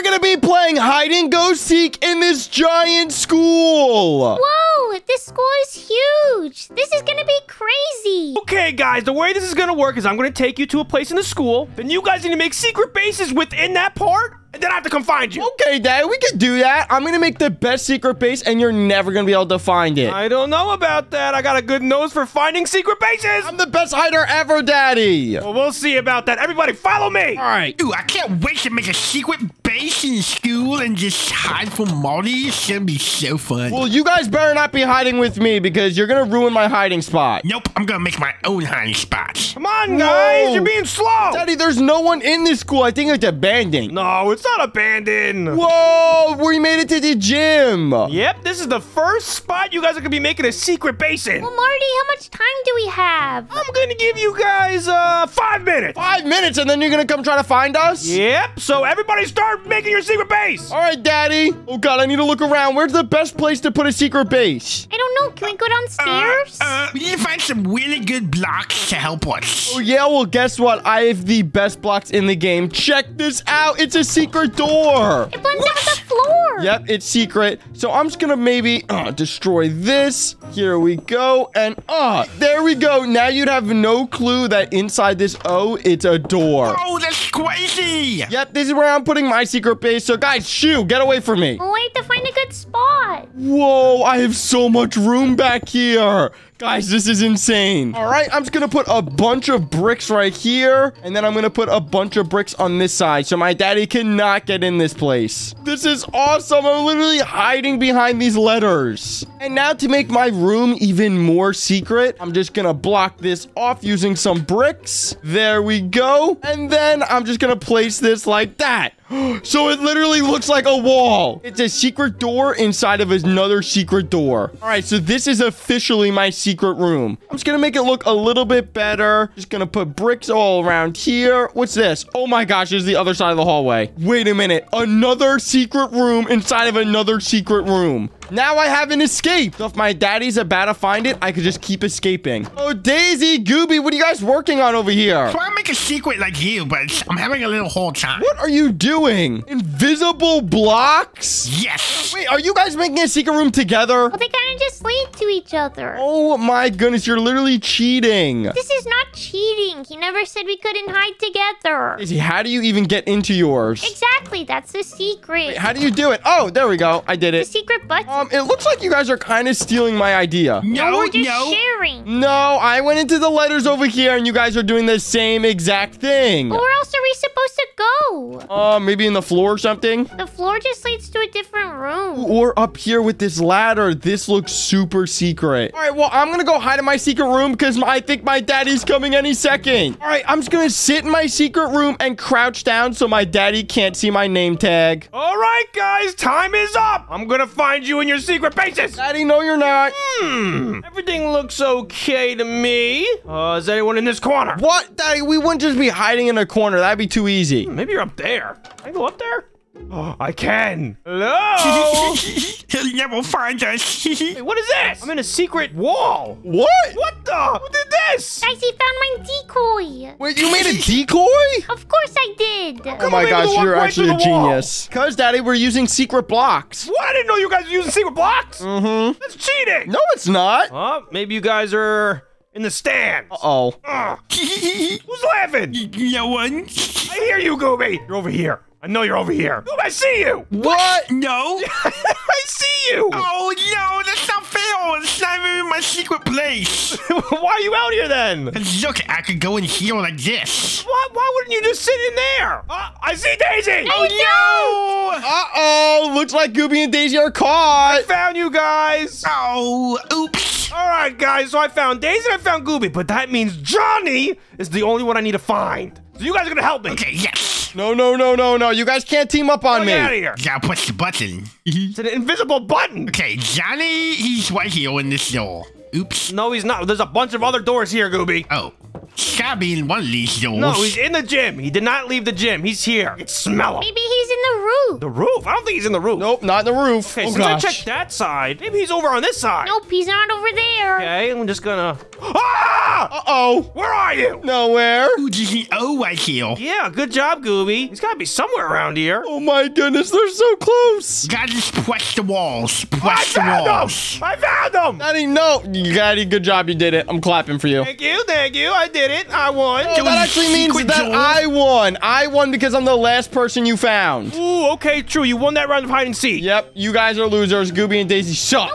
we're gonna be playing hide and go seek in this giant school. Whoa, this school is huge. This is gonna be crazy. Okay, guys, the way this is gonna work is I'm gonna take you to a place in the school. Then you guys need to make secret bases within that part, and then I have to come find you. Okay, Dad, we can do that. I'm gonna make the best secret base, and you're never gonna be able to find it. I don't know about that. I got a good nose for finding secret bases. I'm the best hider ever, Daddy. Well, we'll see about that. Everybody, follow me. All right. Ooh, I can't wait to make a secret base in school and just hide from Marty. It's gonna be so fun. Well, you guys better not be hiding with me because you're gonna ruin my hiding spot. nope, I'm gonna make my own hiding spots. Come on, guys. Whoa. You're being slow. Daddy, there's no one in this school. I think it's abandoned. No, it's not abandoned. Whoa, we made it to the gym. Yep, this is the first spot you guys are gonna be making a secret base in. Well, Marty, how much time do we have? I'm gonna give you guys uh five minutes. Five minutes, and then you're gonna come try to find us? Yep. So everybody, start making your secret base. All right, Daddy. Oh, God, I need to look around. Where's the best place to put a secret base? I don't know. Can we go downstairs? Uh, we need to find some really good blocks to help us. Oh, yeah, well, guess what? I have the best blocks in the game. Check this out. It's a secret door. it blends in with the floor. Yep, it's secret. So I'm just gonna maybe uh, destroy this. Here we go. And uh, there we go. Now you'd have no clue that inside this O, it's a door. Oh, that's crazy! Yep, this is where I'm putting my secret base. So guys, shoo, get away from me. Wait to find a good spot. Whoa, I have so much room back here. Guys, this is insane. All right, I'm just gonna put a bunch of bricks right here, and then I'm gonna put a bunch of bricks on this side so my daddy cannot get in this place. This is awesome. I'm literally hiding behind these letters. And now to make my room even more secret, I'm just gonna block this off using some bricks. There we go. And then I'm just gonna place this like that. So it literally looks like a wall. It's a secret door inside of another secret door. All right, so this is officially my secret room. I'm just gonna make it look a little bit better. Just gonna put bricks all around here. What's this? Oh my gosh, there's the other side of the hallway. Wait a minute. Another secret room inside of another secret room. Now I have an escape. So if my daddy's about to find it, I could just keep escaping. Oh, Daisy, Gooby, what are you guys working on over here? Try to make a secret like you, but I'm having a little hard time. What are you doing? Invisible blocks? Yes! Wait, are you guys making a secret room together? Well, they kind of just lead to each other. Oh my goodness, you're literally cheating. This is not cheating. He never said we couldn't hide together. Daisy, how do you even get into yours? Exactly. That's the secret. How do you do it? Oh, there we go. I did it. the it. secret button. Um, it looks like you guys are kind of stealing my idea. No, we're just no. sharing. No, I went into the letters over here and you guys are doing the same exact thing. But where else are we supposed to go? Uh, maybe in the floor or something? The floor just leads to a different room. Or up here with this ladder. This looks super secret. All right, well, I'm gonna go hide in my secret room because I think my daddy's coming any second. All right, I'm just gonna sit in my secret room and crouch down so my daddy can't see my name tag. All right, guys, time is up. I'm gonna find you in your secret bases. Daddy, no, you're not. Hmm. Everything looks okay to me. Uh, is anyone in this corner? What? Daddy, we wouldn't just be hiding in a corner. That'd be too easy. Maybe you're up there. Can I go up there? Oh, I can. Hello? He'll never find us. Hey, what is this? I'm in a secret wall. What? What the? Who did this? Guys, he found my decoy. Wait, you made a decoy? Of course I did. Oh Come my gosh, you're right actually a genius. Cause, Daddy, we're using secret blocks. What? I didn't know you guys were using secret blocks. Mm-hmm. That's cheating. No, it's not. Oh, maybe you guys are in the stands. Uh-oh. Ugh. Who's laughing? no one. I hear you, Gooby. You're over here. I know you're over here. Gooby, I see you. What? No. I see you. Oh no, that's not fair. It's not even my secret place. Why are you out here then? Look, I could go in here like this. Why, why wouldn't you just sit in there? Uh, I see Daisy. Oh no. Uh-oh. Looks like Gooby and Daisy are caught. I found you guys. Oh, oops. All right, guys. So I found Daisy and I found Gooby, but that means Johnny is the only one I need to find. So you guys are gonna help me. Okay, yes. No, no, no, no, no. You guys can't team up on Get me. out of here. Gotta push the button. It's an invisible button. okay, Johnny, he's right here in this door. Oops. No, he's not. There's a bunch of other doors here, Gooby. Oh. It's gotta be in one of these doors. No, he's in the gym. He did not leave the gym. He's here. I can smell him. Maybe he's in the roof. The roof? I don't think he's in the roof. Nope, not in the roof. Okay, oh, since gosh. I checked that side, maybe he's over on this side. Nope, he's not over there. Okay, I'm just gonna. Ah! Uh-oh. Where are you? Nowhere. Ooh, there's an O right here. Yeah, good job, Gooby. He's gotta be somewhere around here. Oh my goodness, they're so close. You gotta just press the walls. I Press the found walls. him! I found him! Daddy, no. Daddy, good job. You did it. I'm clapping for you. Thank you, thank you. I did it. I won. Oh, that actually means secret that door. I won. I won because I'm the last person you found. Ooh, okay, true. You won that round of hide and seek. Yep, you guys are losers. Gooby and Daisy suck.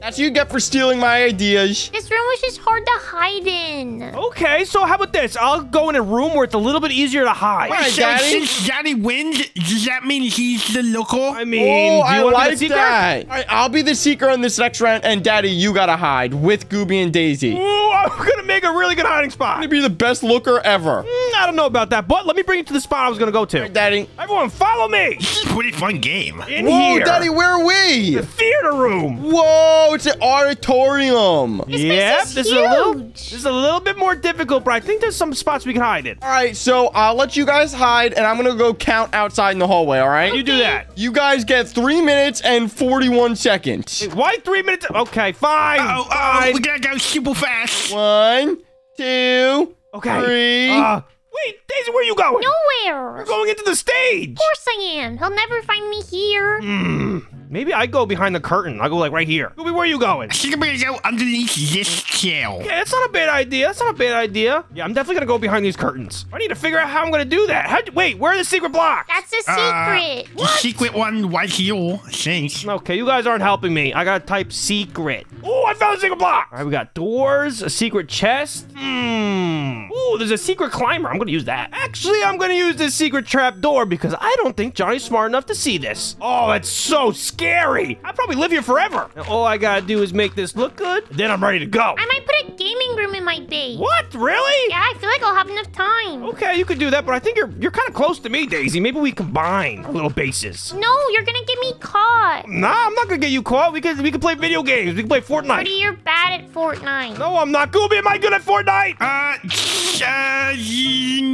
We don't. That's what you get for stealing my ideas. This room was just hard to hide in. Okay, so how about this? I'll go in a room where it's a little bit easier to hide. Right, so Daddy. since Daddy wins, does that mean he's the local? I mean, oh, do you I want to be like the secret? that. All right, I'll be the seeker in this next round, and Daddy, you gotta hide with Gooby and Daisy. Ooh, I'm gonna make a really good hiding spot. I'm gonna be the best looker ever. Mm, I don't know about that, but let me bring you to the spot I was gonna go to. Daddy. Everyone, follow me This is a pretty fun game. in Whoa, here. Daddy, where are we? the theater room. Whoa, it's an auditorium. This yep, is this is a little, this is a little bit more difficult, but I think there's some spots we can hide in. All right, so I'll let you guys hide, and I'm gonna go count outside in the hallway. All right? You do that. You guys get three minutes and 41 seconds. Why three minutes? Okay, fine. Oh, oh, fine. we gotta go super fast. One, two, okay. three. Uh, wait, Daisy, where are you going? Nowhere. We're going into the stage. Of course I am. He'll never find me here. Hmm. Maybe I go behind the curtain. I go like right here. Gooby, where are you going? I think I'm gonna go underneath this chair. Yeah, that's not a bad idea. That's not a bad idea. Yeah, I'm definitely gonna go behind these curtains. I need to figure out how I'm gonna do that. How, wait, where are the secret blocks? That's a Uh, secret. the secret one right here, I think. Okay, you guys aren't helping me. I gotta type secret. Oh, I found a secret block. All right, we got doors, a secret chest. Hmm. Ooh, there's a secret climber. I'm gonna use that. Actually, I'm gonna use this secret trap door because I don't think Johnny's smart enough to see this. Oh, that's so scary. I'll probably live here forever. Now, all I gotta do is make this look good. Then I'm ready to go. I might put a gaming room in my base. What? Really? Yeah, I feel like I'll have enough time. Okay, you could do that, but I think you're you're kind of close to me, Daisy. Maybe we combine our little bases. No, you're gonna get me caught. Nah, I'm not gonna get you caught. We can we can play video games. We can play Fortnite. Marty, you're bad at Fortnite. No, I'm not. Gooby, am I good at Fortnite? Uh, uh,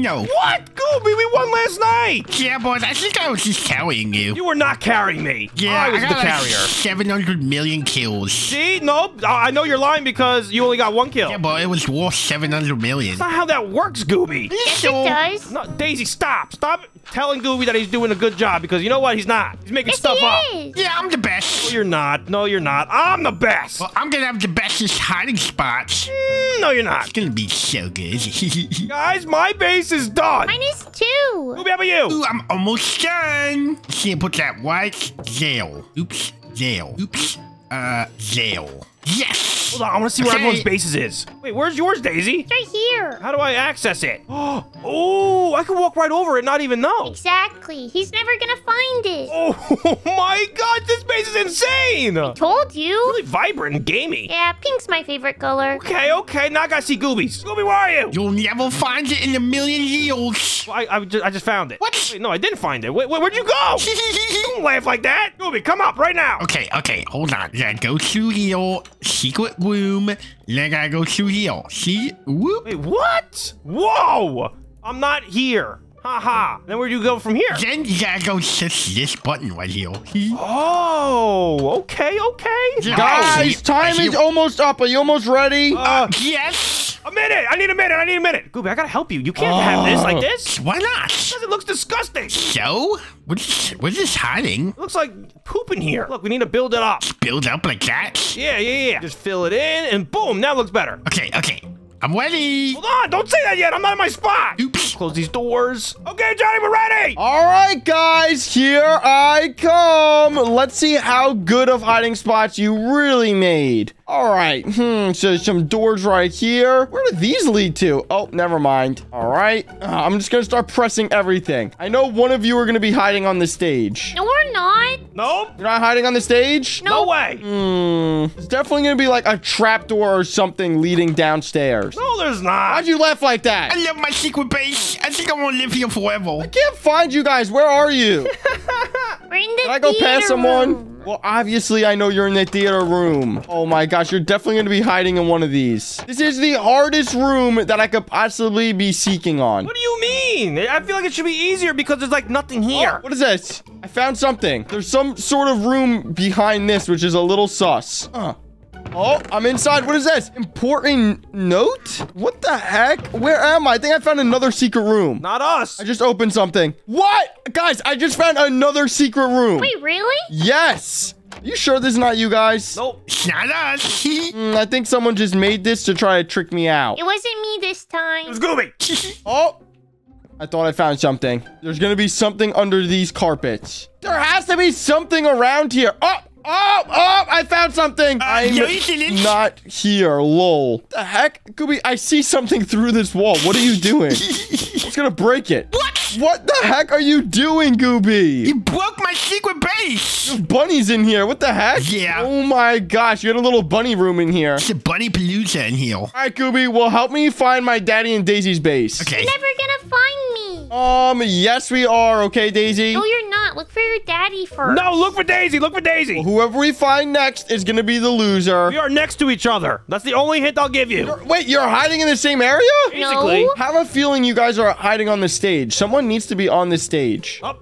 no. What? Gooby, we won last night. Yeah, boys, I think I was just carrying you. You were not carrying me. Yeah, I was got the like carrier. 700 million kills. See? Nope. I I know you're lying because you only got one kill. Yeah, but it was worth 700 million. That's not how that works, Gooby. Yes, it does. No, Daisy, stop. Stop telling Gooby that he's doing a good job because you know what? He's not. He's making Yes, stuff up. he is. Yeah, I'm the best. No, best. you're not. No, you're not. I'm the best. Well, I'm gonna have the bestest hiding spots. Mm, no, you're not. It's gonna be so good. Guys, my base is done. Mine is two. Gooby, how about you? Ooh, I'm almost done. See, put that white there. Oops, jail. Oops, uh, jail. Yes. Hold on, I want to see where Okay. everyone's bases is. Wait, where's yours, Daisy? It's right here. How do I access it? Oh, I can walk right over it not even know. Exactly. He's never gonna find it. Oh my god, this base is insane! Told you. Really vibrant and gamey. Yeah, pink's my favorite color. Okay, okay, now I gotta see Goobies. Gooby, where are you? You'll never find it in a million years. I, I, just, I just found it. What? Wait, no, I didn't find it. Wait, wait where'd you go? Don't laugh like that. Gooby, come up right now. Okay, okay, hold on. Yeah, go to your secret room. Then I gotta go through here. See? Whoop. Wait, what? Whoa! I'm not here. Haha. Then where'd you go from here? Then you gotta go touch this button right here. Oh, okay, okay. Guys, time is almost up. Are you almost ready? Uh, Yes. a minute. I need a minute. I need a minute. Gooby, I gotta help you. You can't have this like this. Why not? Because it looks disgusting. So, what's what's this hiding? looks like poop in here. Look, we need to build it up. Just Build up like that? Yeah, yeah, yeah. Just fill it in, and boom, now it looks better. Okay, okay. I'm ready. Hold on, don't say that yet. I'm not in my spot. Oops. Close these doors. Okay, Johnny, we're ready. All right, guys, here I come. Let's see how good of hiding spots you really made. All right, hmm, so some doors right here. Where do these lead to? Oh, never mind. All right, uh, I'm just gonna start pressing everything. I know one of you are gonna be hiding on the stage. No, we're not. Nope. You're not hiding on the stage? No way. Hmm, it's definitely gonna be like a trap door or something leading downstairs. No, there's not. Why'd you laugh like that? I love my secret base. I think I want to live here forever. I can't find you guys. Where are you? We're in the Can I go theater past someone? room. Well, obviously, I know you're in the theater room. Oh my gosh, you're definitely going to be hiding in one of these. This is the hardest room that I could possibly be seeking on. What do you mean? I feel like it should be easier because there's like nothing oh, here. Oh, what is this? I found something. There's some sort of room behind this, which is a little sus. Huh. Oh, I'm inside. What is this? Important note? What the heck? Where am I? I think I found another secret room. Not us. I just opened something. What? Guys, I just found another secret room. Wait, really? Yes. You sure this is not you guys? Nope. Not us. Mm, I think someone just made this to try to trick me out. It wasn't me this time. It was time. Gooby. Oh, I thought I found something. There's gonna be something under these carpets. There has to be something around here. Oh, oh, oh, I found something. I'm no, didn't. not here, lol. The heck? Gooby, I see something through this wall. What are you doing? I was gonna break it. What? What the heck are you doing, Gooby? You broke my secret base. There's bunnies in here. What the heck? Yeah. Oh my gosh, you had a little bunny room in here. It's a bunny palooza in here. All right, Gooby, well, help me find my daddy and Daisy's base. Okay. You're never gonna find me. Um, yes, we are. Okay, Daisy. No, you're not. Look for your daddy first. No, look for Daisy. Look for Daisy. Whoever we find next is gonna be the loser. We are next to each other. That's the only hint I'll give you. Wait, you're hiding in the same area? Basically. No. Have a feeling you guys are hiding on the stage. Someone needs to be on the stage. Oh,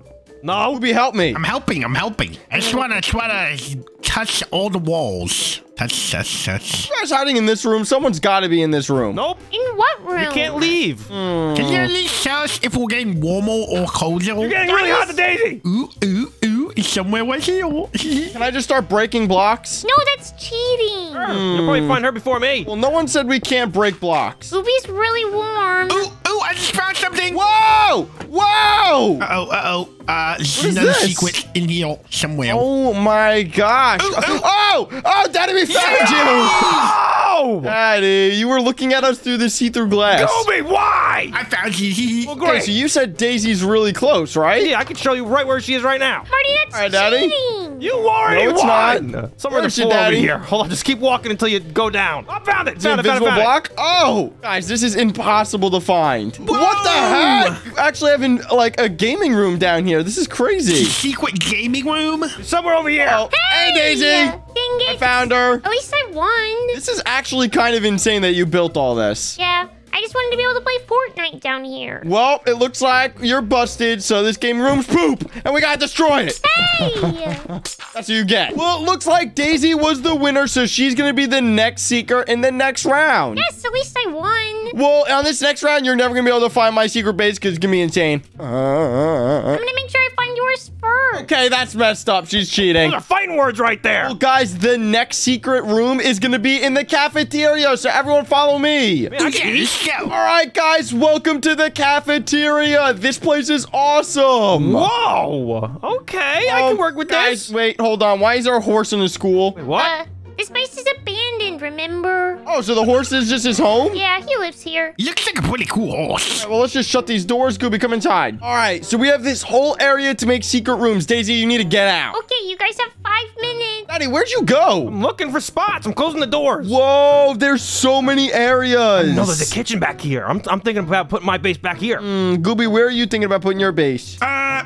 no. Gooby, help me. I'm helping. I'm helping. I just wanna just wanna touch all the walls. Touch, touch, touch. You guys hiding in this room? Someone's got to be in this room. Nope. In what room? You can't leave. Can you at least tell us if we're getting warmer or colder? You're getting really hot to Daisy. Ooh, ooh, ooh. It's somewhere right here. Can I just start breaking blocks? No, that's cheating. You'll probably find her before me. Well, no one said we can't break blocks. Ruby's really warm. ooh, ooh. I just found something. Whoa! Whoa! Uh-oh, uh-oh. Uh, there's another this? secret in here somewhere. Oh my gosh. Ooh, ooh. Oh! Oh, Daddy, we found you! Oh! Daddy, you were looking at us through the see-through glass. Gooby, why? I found you. Well, Okay, so you said Daisy's really close, right? Yeah, I can show you right where she is right now. Marty, that's All right, Daddy. cheating. You already No, it's won. not. Somewhere in the Where's floor over here. Hold on, just keep walking until you go down. I found it Found it, found it, invisible found it. block? Oh, guys, this is impossible to find. What the Whoa! heck? You actually having like a gaming room down here. This is crazy. Secret gaming room? Somewhere over here. Oh, hey, Daisy. Dang I found her. At least I won. This is actually kind of insane that you built all this. Yeah, I just wanted to be able to play Fortnite down here. Well, it looks like you're busted, so this game room's poop, and we gotta destroy it. Hey! That's what you get. Well, it looks like Daisy was the winner, so she's gonna be the next seeker in the next round. yes, at least I won. Well, on this next round, you're never gonna be able to find my secret base because it's gonna be insane. I'm gonna make sure I find yours first. Okay, that's messed up. She's cheating. Those are fighting words right there. Well, guys, the next secret room is gonna be in the cafeteria, so everyone follow me. Man, I can Okay, go. All right, guys, welcome to the cafeteria. This place is awesome. Whoa. Okay, I can work with guys, this. wait, hold on. Why is there a horse in the school? Wait, what? Uh, this place is abandoned, remember? Oh, so the horse is just his home? Yeah, he lives here. Looks like a pretty cool horse. Well, let's just shut these doors. Gooby, come inside. All right, so we have this whole area to make secret rooms. Daisy, you need to get out. Okay, you guys have five minutes. Daddy, where'd you go? I'm looking for spots. I'm closing the doors. Whoa, there's so many areas. No, there's a kitchen back here. I'm, I'm thinking about putting my base back here. Mm, Gooby, where are you thinking about putting your base? Uh,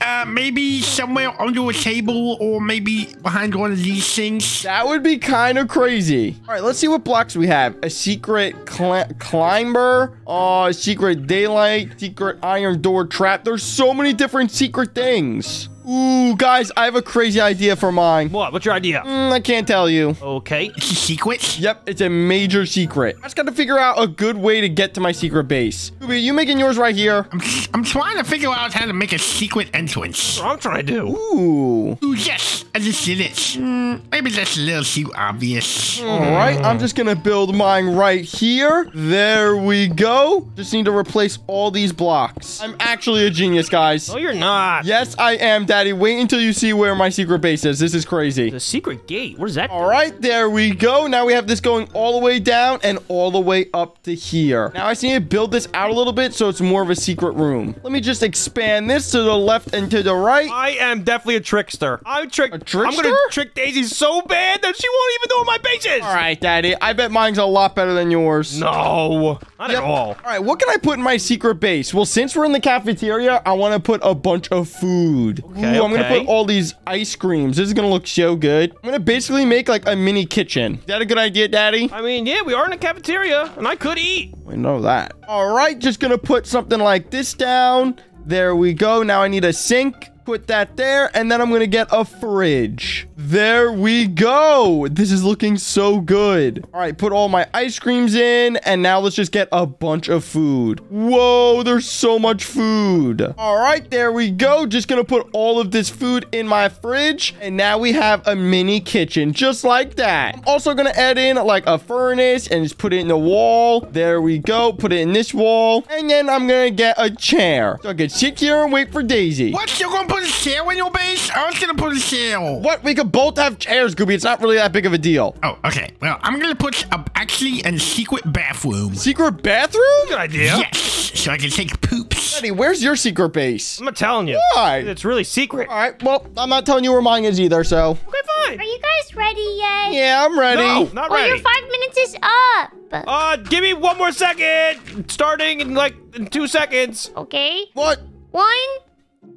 uh, maybe somewhere under a table or maybe behind one of these things. That would be kind of crazy. All right, let's see what blocks we have. A secret cl- climber, uh, secret daylight, secret iron door trap. There's so many different secret things. Ooh, guys, I have a crazy idea for mine. What? What's your idea? Mm, I can't tell you. Okay. It's a secret. Yep, it's a major secret. I just got to figure out a good way to get to my secret base. Gooby, you making yours right here? I'm, I'm trying to figure out how to make a secret entrance. That's what I'm trying to do. Ooh. Ooh, yes, I just did it. Hmm, maybe that's a little too obvious. All right, I'm just gonna build mine right here. There we go. Just need to replace all these blocks. I'm actually a genius, guys. No, you're not. Yes, I am, Daddy. Wait until you see where my secret base is. This is crazy. The secret gate. What is that? All right, there we go. Now we have this going all the way down and all the way up to here. Now I just need to build this out a little bit so it's more of a secret room. Let me just expand this to the left and to the right. I am definitely a trickster. I'm trick. A I'm trickster? gonna trick Daisy so bad that she won't even know where my base is. All right, Daddy. I bet mine's a lot better than yours. No, not Yep. at all. All right, what can I put in my secret base? Well, since we're in the cafeteria, I want to put a bunch of food. Okay, Ooh, I'm gonna put all these ice creams. This is gonna look so good. I'm gonna basically make like a mini kitchen. Is that a good idea, Daddy? I mean, yeah, we are in a cafeteria, and I could eat. I know that. All right, just gonna put something like this down. There we go. Now I need a sink. Put that there, and then I'm gonna get a fridge. There we go. This is looking so good. All right, put all my ice creams in, and now let's just get a bunch of food. Whoa, there's so much food. All right, there we go. Just gonna put all of this food in my fridge, and now we have a mini kitchen, just like that. I'm also gonna add in like a furnace and just put it in the wall. There we go. Put it in this wall, and then I'm gonna get a chair so I can sit here and wait for Daisy. What? You're gonna put a chair in your base? I was gonna put a chair. What? We could both have chairs, Gooby. It's not really that big of a deal. Oh, okay. Well, I'm gonna put a, actually a secret bathroom. Secret bathroom? Good idea. Yes, so I can take poops. Daddy, where's your secret base? I'm not telling you. Why? It's really secret. All right, well, I'm not telling you where mine is either, so. Okay, fine. Are you guys ready yet? Yeah, I'm ready. No, not Well, your five minutes is up. Uh, give me one more second. Starting in like in two seconds. Okay. What? One,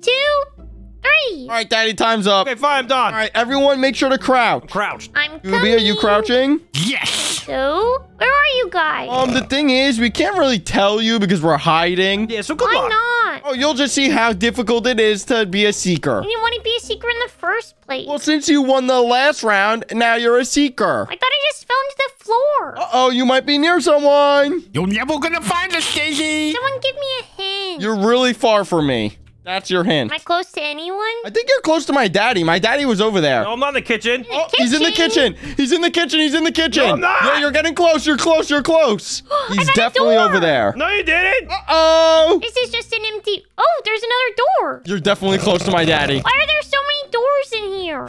two, three. All right, Daddy, time's up. Okay, fine, I'm done. All right, everyone, make sure to crouch. Crouched. I'm coming. Gooby, are you crouching? Yes. So, where are you guys? Um, the thing is, we can't really tell you because we're hiding. Yeah, so good Why luck. not? Oh, you'll just see how difficult it is to be a seeker. I didn't want to be a secret in the first place. Well, since you won the last round, now you're a seeker. I thought I just fell into the floor. Uh-oh, you might be near someone. You're never gonna find us, Daisy. Someone give me a hint. You're really far from me. That's your hint. Am I close to anyone? I think you're close to my daddy. My daddy was over there. No, I'm not in the kitchen. In the Oh, he's in the kitchen. He's in the kitchen. He's in the kitchen. No, I'm not. Yeah, you're getting close. You're close. You're close. He's definitely over there. No, you didn't. Uh oh, This is just an empty. Oh, there's another door. you're definitely close to my daddy. Why are there so many doors in here?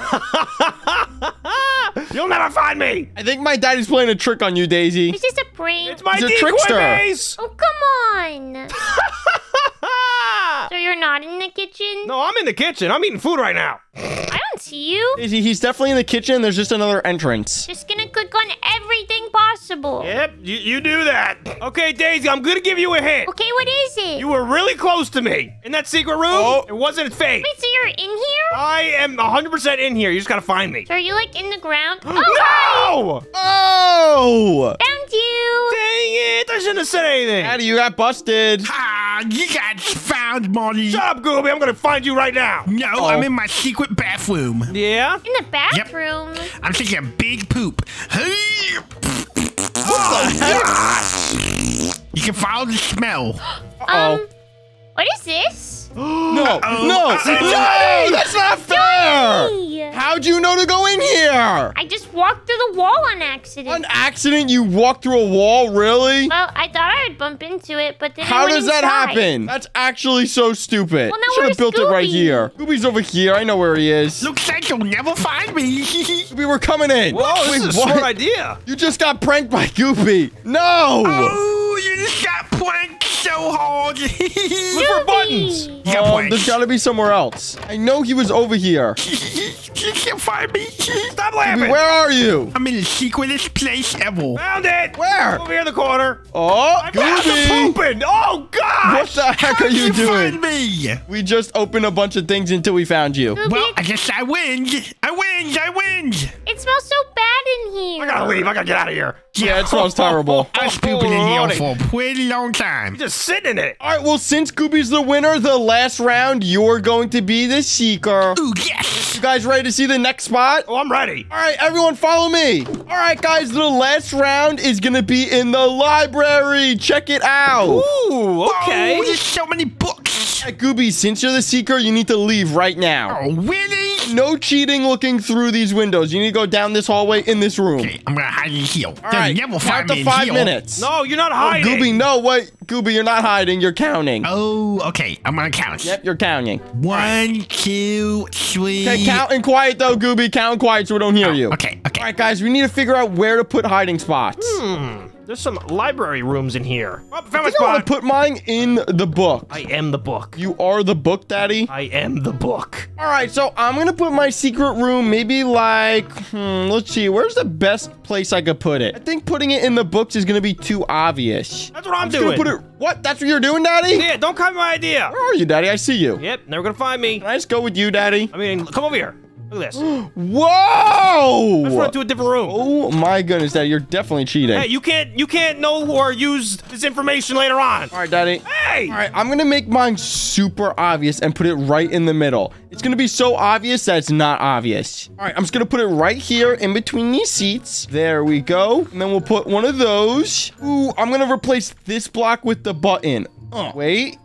You'll never find me. I think my daddy's playing a trick on you, Daisy. Is this a prank? It's my He's a trickster. base. Oh, come on. so you're not in the kitchen? no, I'm in the kitchen. I'm eating food right now. I don't see you. He's definitely in the kitchen. There's just another entrance. Just gonna click on everything possible. Yep, you, you do that. Okay, Daisy, I'm gonna give you a hint. Okay, what is it? You were really close to me in that secret room. Oh. It wasn't fake. Wait, so you're in here? I am 100% in here. You just gotta find me. So are you like in the ground? Oh, hi! no! Oh, Found you! Dang it! I shouldn't have said anything. daddy, you got busted. Ah, you got found, Marty. Shut up, Gooby. I'm gonna find you right now. No, Oh. I'm in my secret bathroom. Yeah? In the bathroom? Yep. I'm taking a big poop. You can follow the smell. Um, what is this? No, oh. no, oh. no, that's not fair. How'd you know to go in here? I just walked through the wall on accident. On accident, you walked through a wall, really? well, I thought I would bump into it, but then I How went does that happen? That's actually so stupid. Well, now Should have where's built it right Scooby? here. Scooby's over here. I know where he is. Looks like you'll never find me. We were coming in. Whoa, this Wait, is a what? smart idea. You just got pranked by Gooby. No. oh, you just got pranked Look for buttons. You got Um, there's got to be somewhere else. I know he was over here. you can't find me. Stop laughing. where are you? I'm in the secretest place ever. Found it. Where? Over here in the corner. Oh, I found pooping. Oh, God. What the heck are How'd you doing? find me? We just opened a bunch of things until we found you. Scooby, Well, I guess I win. I win. I win. it smells so bad in here. I gotta leave. I gotta get out of here. Yeah, it smells terrible. I was pooping in here for a pretty long time. You're just sitting in it. All right, well, since Gooby's the winner, the last round, you're going to be the seeker. Ooh, yes. You guys ready to see the next spot? Oh, I'm ready. All right, everyone, follow me. All right, guys, the last round is gonna be in the library. Check it out. Ooh, okay. Oh, there's so many books. Hey, Gooby, since you're the seeker, you need to leave right now. Oh, really? No cheating looking through these windows. You need to go down this hallway in this room. Okay, I'm gonna hide in here. All right, They'll count find to five here. minutes. No, you're not hiding. Oh, hiding. Gooby, no, wait. Gooby, you're not hiding. You're counting. Oh, okay. I'm gonna count. Yep, you're counting. One, two, three. Okay, count and quiet though, Gooby. Count and quiet so we don't hear oh, you. Okay, okay. All right, guys, we need to figure out where to put hiding spots. Hmm. There's some library rooms in here. Oh, found my I think I want to put mine in the book. I am the book. You are the book, Daddy. I am the book. All right, so I'm gonna put my secret room maybe like, hmm, let's see, where's the best place I could put it? I think putting it in the books is gonna be too obvious. That's what I'm, I'm doing. put it. What? That's what you're doing, Daddy? Yeah, don't copy my idea. Where are you, Daddy? I see you. Yep, never gonna find me. Can I just go with you, Daddy? I mean, come over here. Look at this. Whoa! Let's run to a different room. Oh my goodness, Daddy, you're definitely cheating. Hey, you can't you can't know or use this information later on. All right, Daddy. Hey! All right, I'm gonna make mine super obvious and put it right in the middle. It's gonna be so obvious that it's not obvious. All right, I'm just gonna put it right here in between these seats. There we go. And then we'll put one of those. Ooh, I'm gonna replace this block with the button. Oh, wait.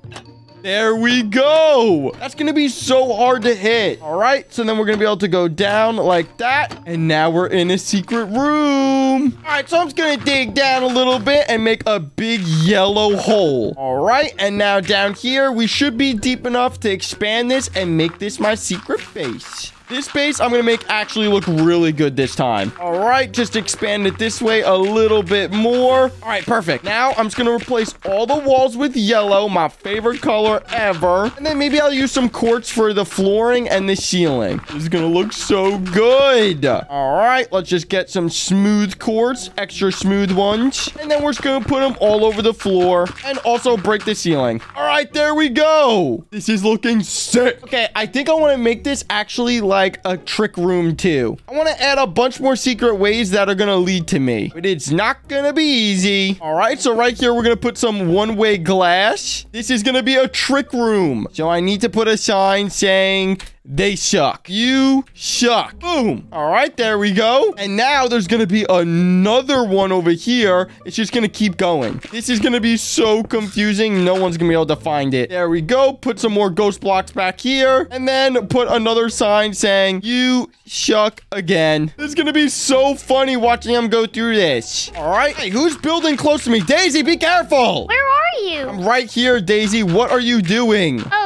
There we go. That's going to be so hard to hit. All right. So then we're going to be able to go down like that. And now we're in a secret room. All right. So I'm just going to dig down a little bit and make a big yellow hole. All right. And now down here, we should be deep enough to expand this and make this my secret base. This base I'm gonna make actually look really good this time. All right, just expand it this way a little bit more. All right, perfect. Now I'm just gonna replace all the walls with yellow, my favorite color ever. And then maybe I'll use some quartz for the flooring and the ceiling. This is gonna look so good. All right, let's just get some smooth quartz, extra smooth ones. And then we're just gonna put them all over the floor and also break the ceiling. All right, there we go. This is looking sick. Okay, I think I wanna make this actually like a trick room too. I want to add a bunch more secret ways that are going to lead to me, but it's not going to be easy. All right, so right here, we're going to put some one-way glass. This is going to be a trick room. So I need to put a sign saying they suck. You suck. Boom. All right, there we go. And now there's going to be another one over here. It's just going to keep going. This is going to be so confusing. No one's going to be able to find it. There we go. Put some more ghost blocks back here. And then put another sign saying, you shuck again. This is going to be so funny watching them go through this. All right. Hey, who's building close to me? Daisy, be careful. Where are you? I'm right here, Daisy. What are you doing? Oh.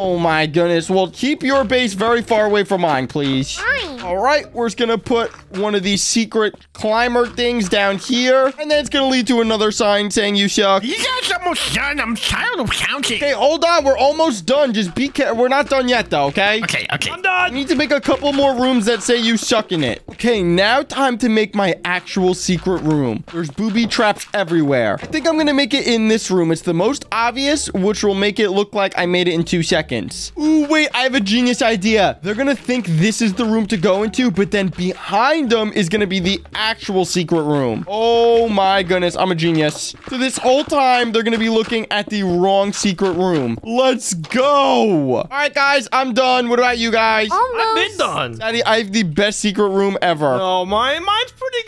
Oh my goodness. Well, keep your base very far away from mine, please. Fine. All right, we're just gonna put one of these secret climber things down here, and then it's gonna lead to another sign saying you suck. You guys almost done. I'm tired of counting. Okay, hold on. We're almost done. Just be careful. We're not done yet, though. Okay. Okay, okay. I'm I done. need to make a couple more rooms that say you suck in it. Okay, now time to make my actual secret room. There's booby traps everywhere. I think I'm gonna make it in this room. It's the most obvious, which will make it look like I made it in two seconds. Ooh, wait, I have a genius idea. They're gonna think this is the room to go into, but then behind them is gonna be the actual secret room. Oh my goodness, I'm a genius. So this whole time, they're gonna be looking at the wrong secret room. Let's go. All right, guys, I'm done. What about you guys? Almost. I've been done. Daddy, I have the best secret room ever. Oh, mine, mine's pretty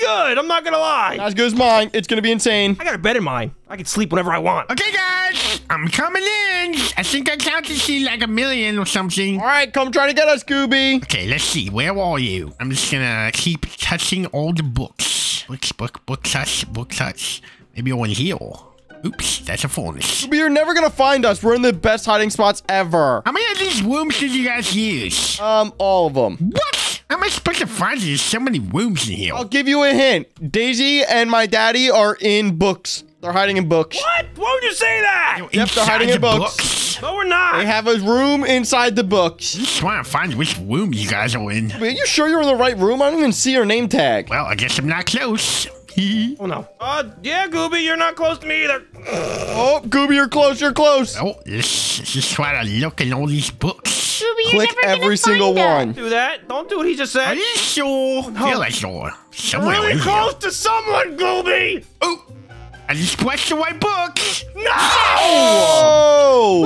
good. I'm not gonna lie. As good as mine. It's gonna be insane. I got a bed in mine. I can sleep whenever I want. Okay, guys, I'm coming in. I think I counted see like a million or something. All right, come try to get us, Scooby. Okay, let's see. Where are you? I'm just gonna keep touching all the books. Books, book, book touch, book touch. Maybe one here. Oops, that's a furnace. Scooby, you're never gonna find us. We're in the best hiding spots ever. How many of these rooms did you guys use? Um, all of them. What? How am I supposed to find you? There's so many rooms in here. I'll give you a hint. Daisy and my daddy are in books. They're hiding in books. What? Why would you say that? Yep, they're Inside hiding the in books. No, we're not. They have a room inside the books. I just want to find which room you guys are in. Are you sure you're in the right room? I don't even see your name tag. Well, I guess I'm not close. oh no. Uh, yeah, Gooby, you're not close to me either. Oh, Gooby, you're close. You're close. oh, let's let's just try to look in all these books. Scooby, you're Click never gonna every single find one. Do that. Don't do what he just said. Are you sure? Feel like sure. Somewhere Really in close here. to someone, Gooby. Oh, I just pressed the right books. No. Oh!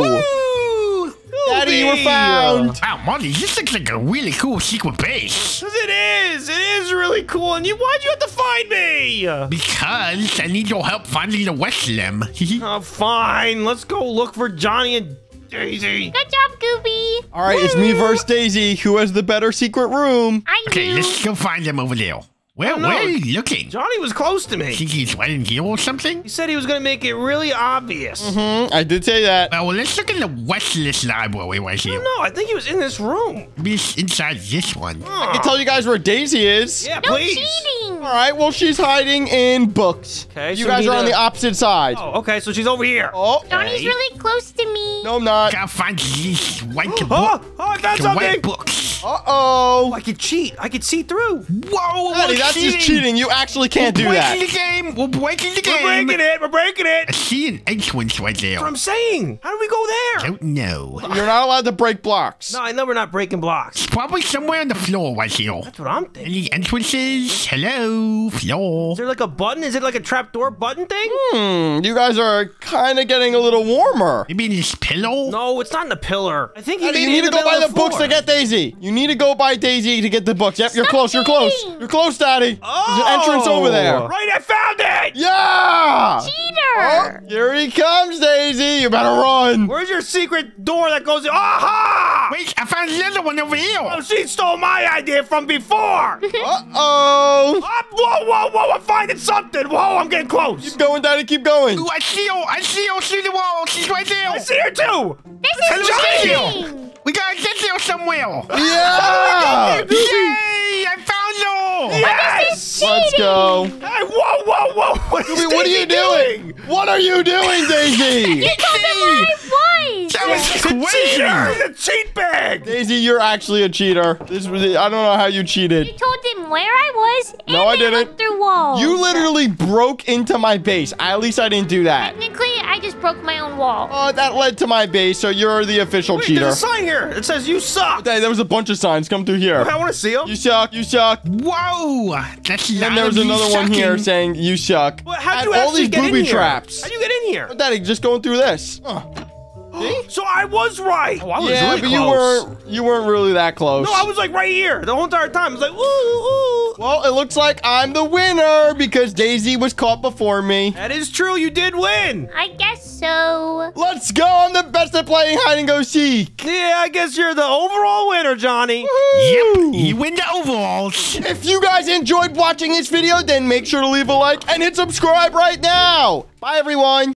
Ooh. Daddy, you were Gooby. found. Wow, Marty, this looks like a really cool secret base. It is. It is really cool. And you, why'd you have to find me? Because I need your help finding the rest of. Oh, fine. Let's go look for Johnny and Daisy. Good job, Gooby. All right, it's me versus Daisy. Who has the better secret room? I okay, do. let's go find them over there. Where, don't where are you looking? Johnny was close to me. Think he's right in here or something? He said he was gonna make it really obvious. Hmm, I did say that. Well, let's look in the Westless Library right here. No, I think he was in this room. Maybe it's inside this one. I can tell you guys where Daisy is. Yeah, No please. cheating. All right, well, she's hiding in books. Okay, You so guys we are on the opposite side. Oh, okay, so she's over here. Oh, Johnny's Okay. really close to me. no, I'm not. Gotta find these white Oh, book. oh, I found the white something. books. Uh-oh. I could cheat. I could see through. Whoa, Daddy, we're that's just cheating. You actually can't do that. We're breaking the game. We're breaking the game. We're breaking it. We're breaking it. I see an entrance right there. That's what I'm saying. How do we go there? I don't know. You're not allowed to break blocks. No, I know we're not breaking blocks. It's Probably somewhere on the floor right here. That's what I'm thinking. Any entrances? Hello, floor. Is there like a button? Is it like a trapdoor button thing? Hmm, you guys are kind of getting a little warmer. Maybe in this pillow? No, it's not in the pillar. I think he Daddy, made you need in to the go by the of books to get Daisy. You need to go by Daisy to get the books. Yep, you're Stop close. You're close. You're close, Daddy. Oh, There's an entrance over there. Right, I found it. Yeah. Oh, Cheater. here he comes, Daisy. You better run. Where's your secret door that goes? In? Aha! Wait, I found another one over here. Oh, she stole my idea from before. Uh-oh. Ah, whoa, whoa, whoa! I'm finding something. Whoa, I'm getting close. Keep going, Daddy. Keep going. Ooh, I see her. I see her through the wall. She's right there. I see her too. This is Johnny. cheating. We gotta get there somewhere. Yeah. Yay! I found her. Yes. Let's go. Hey, whoa, whoa, whoa! What is What are you Daisy doing? What are you doing, Daisy? You told them where I was. That was It's a cheater! It's cheat bag! Daisy, you're actually a cheater. This was I don't know how you cheated. You told them where I was. And No, I didn't. through walls. You literally broke into my base. At least I didn't do that. Technically, I just broke my own wall. Oh, that led to my base, so you're the official Wait, cheater. there's a sign here. It says you suck. Hey, there was a bunch of signs. Come through here. I want to see them. You suck. You suck. Whoa! That's a lot And there was of you another one here saying you suck. Well, how'd you all actually these get booby in here? traps. How'd you get in here? Daddy, just going through this. Huh. So I was right. Oh, I was yeah, really but close. you weren't. You weren't really that close. No, I was like right here the whole entire time. I was like, ooh, ooh. Well, it looks like I'm the winner because Daisy was caught before me. That is true. You did win. I guess so. Let's go! I'm the best at playing hide and go seek. Yeah, I guess you're the overall winner, Johnny. Yep, you win the overalls. If you guys enjoyed watching this video, then make sure to leave a like and hit subscribe right now. Bye, everyone.